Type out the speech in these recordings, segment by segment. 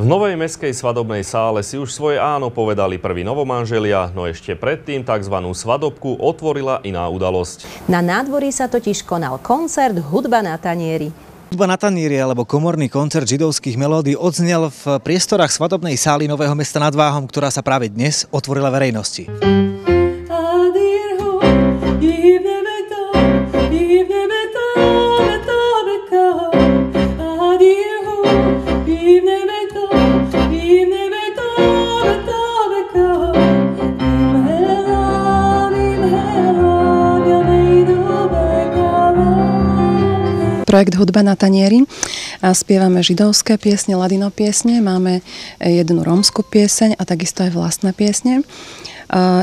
V novej meskej svadobnej sále si už svoje áno povedali prví novomanželia, no ešte predtým tzv. svadobku otvorila iná udalosť. Na nádvorí sa totiž konal koncert Hudba na tanieri. Hudba na taníri alebo komorný koncert židovských melódií odznel v priestorách svadobnej sály Nového mesta nad Váhom, ktorá sa práve dnes otvorila verejnosti. Projekt Hudba na tanieri. A spievame židovské piesne, ladino piesne, máme jednu rómsku pieseň a takisto aj vlastné piesne.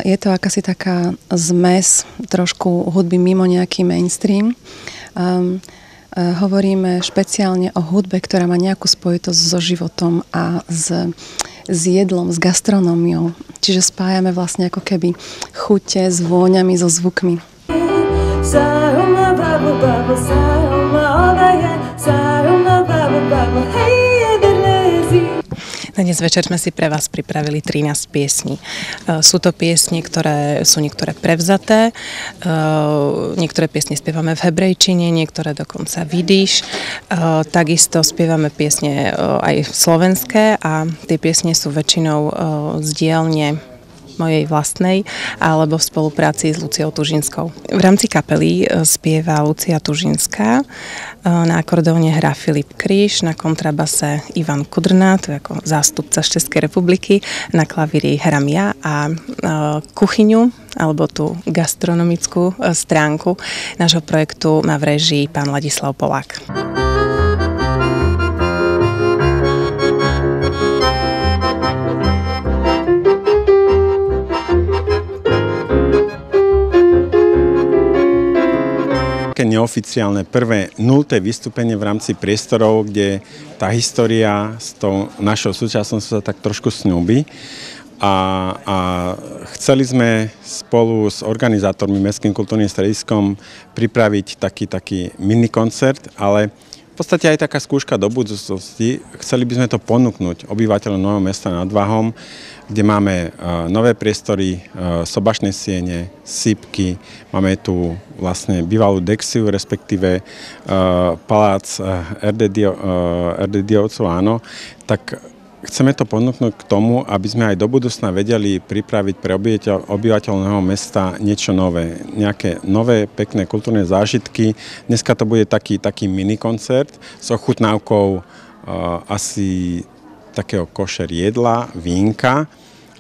Je to akási taká zmes trošku hudby mimo nejaký mainstream. Hovoríme špeciálne o hudbe, ktorá má nejakú spojitosť so životom a s, s jedlom, s gastronómiou. Čiže spájame vlastne ako keby chute s vôňami, so zvukmi. Na dnes večer sme si pre vás pripravili 13 piesní. E, sú to piesne, ktoré sú niektoré prevzaté, e, niektoré piesne spievame v hebrejčine, niektoré dokonca vidíš. E, takisto spievame piesne aj slovenské a tie piesne sú väčšinou z dielne mojej vlastnej alebo v spolupráci s Luciou Tužinskou. V rámci kapely e, spieva Lucia Tužinská, e, na akordóne hrá Filip Kríž, na kontrabase Ivan Kudrná, to je ako zástupca z Českej republiky, na klavíri hram ja a e, kuchyňu alebo tú gastronomickú stránku nášho projektu má v režii pán Ladislav Polák. Neoficiálne prvé nulté vystúpenie v rámci priestorov, kde tá história s tou našou súčasnosťou sa tak trošku snúbi. A, a chceli sme spolu s organizátormi Mestským kultúrnym strediskom pripraviť taký, taký mini koncert, ale podstate aj taká skúška do budúcnosti. Chceli by sme to ponúknuť obyvateľom Nového mesta nad Váhom, kde máme uh, nové priestory, uh, sobašné siene, sípky, máme tu vlastne bývalú Dexiu, respektíve uh, palác RD, áno, tak Chceme to ponúknuť k tomu, aby sme aj do budúcna vedeli pripraviť pre obyvateľného mesta niečo nové. Nejaké nové, pekné kultúrne zážitky. Dneska to bude taký, taký minikoncert s ochutnávkou uh, asi takého košer jedla, vínka,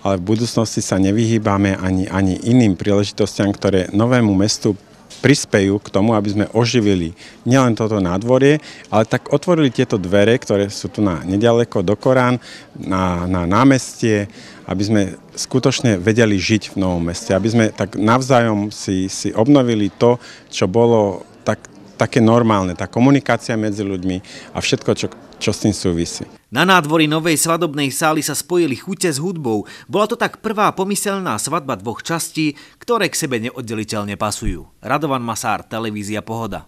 ale v budúcnosti sa nevyhýbame ani, ani iným príležitostiam, ktoré novému mestu prispejú k tomu, aby sme oživili nielen toto nádvorie, ale tak otvorili tieto dvere, ktoré sú tu na nedaleko do Korán, na, na námestie, aby sme skutočne vedeli žiť v novom meste, aby sme tak navzájom si, si obnovili to, čo bolo také normálne, tá komunikácia medzi ľuďmi a všetko, čo, čo s tým súvisí. Na nádvorí novej svadobnej sály sa spojili chute s hudbou. Bola to tak prvá pomyselná svadba dvoch častí, ktoré k sebe neoddeliteľne pasujú. Radovan Masár, Televízia Pohoda.